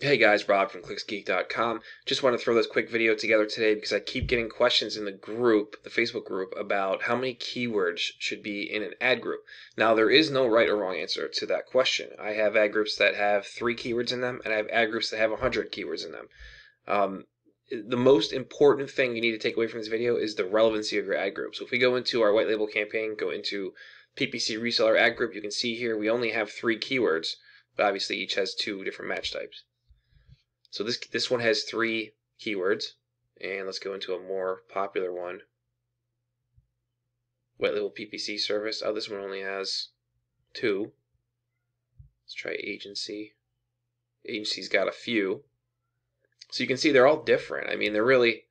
Hey guys, Rob from ClicksGeek.com. Just want to throw this quick video together today because I keep getting questions in the group, the Facebook group, about how many keywords should be in an ad group. Now, there is no right or wrong answer to that question. I have ad groups that have three keywords in them, and I have ad groups that have 100 keywords in them. Um, the most important thing you need to take away from this video is the relevancy of your ad group. So if we go into our white label campaign, go into PPC reseller ad group, you can see here we only have three keywords, but obviously each has two different match types. So this this one has three keywords, and let's go into a more popular one. White label PPC service. Oh, this one only has two. Let's try agency. Agency's got a few. So you can see they're all different. I mean, they're really.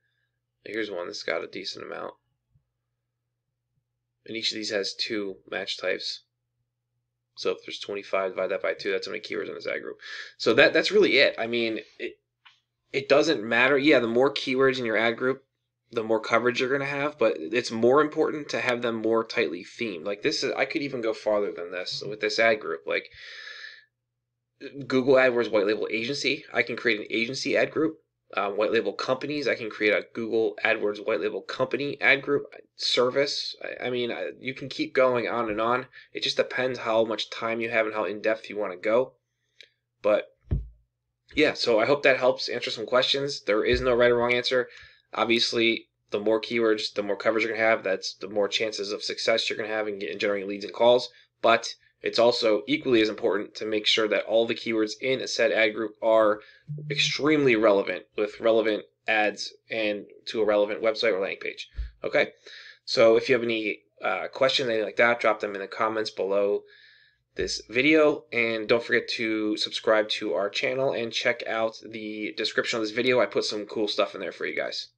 Here's one that's got a decent amount. And each of these has two match types. So if there's 25, divide that by two. That's how many keywords in this ad group. So that that's really it. I mean, it it doesn't matter. Yeah, the more keywords in your ad group, the more coverage you're going to have. But it's more important to have them more tightly themed. Like this is, I could even go farther than this with this ad group. Like Google AdWords white label agency, I can create an agency ad group um, white label companies. I can create a Google AdWords white label company ad group service. I, I mean, I, you can keep going on and on. It just depends how much time you have and how in depth you want to go. But yeah, so I hope that helps answer some questions. There is no right or wrong answer. Obviously, the more keywords, the more coverage you're going to have. That's the more chances of success you're going to have in, in generating leads and calls. But it's also equally as important to make sure that all the keywords in a said ad group are extremely relevant with relevant ads and to a relevant website or landing page. Okay, so if you have any uh, questions, anything like that, drop them in the comments below this video and don't forget to subscribe to our channel and check out the description of this video. I put some cool stuff in there for you guys.